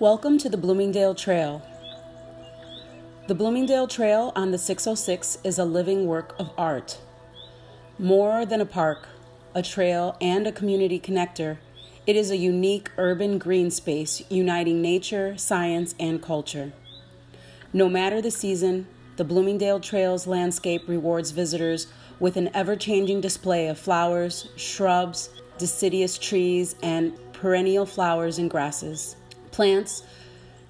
Welcome to the Bloomingdale Trail. The Bloomingdale Trail on the 606 is a living work of art. More than a park, a trail, and a community connector, it is a unique urban green space uniting nature, science, and culture. No matter the season, the Bloomingdale Trail's landscape rewards visitors with an ever changing display of flowers, shrubs, deciduous trees, and perennial flowers and grasses. Plants,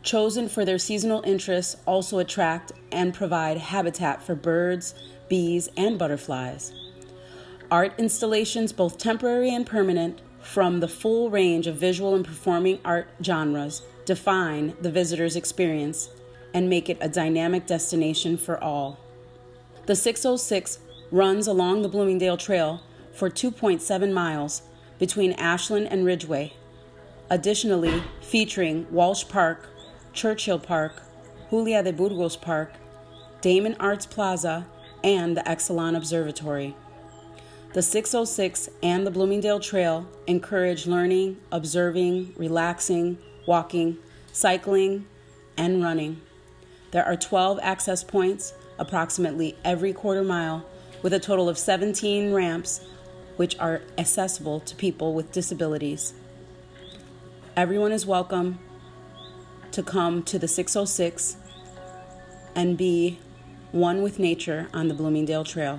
chosen for their seasonal interests, also attract and provide habitat for birds, bees, and butterflies. Art installations, both temporary and permanent, from the full range of visual and performing art genres, define the visitor's experience and make it a dynamic destination for all. The 606 runs along the Bloomingdale Trail for 2.7 miles between Ashland and Ridgeway, additionally featuring Walsh Park, Churchill Park, Julia de Burgos Park, Damen Arts Plaza, and the Exelon Observatory. The 606 and the Bloomingdale Trail encourage learning, observing, relaxing, walking, cycling, and running. There are 12 access points approximately every quarter mile, with a total of 17 ramps which are accessible to people with disabilities. Everyone is welcome to come to the 606 and be one with nature on the Bloomingdale Trail.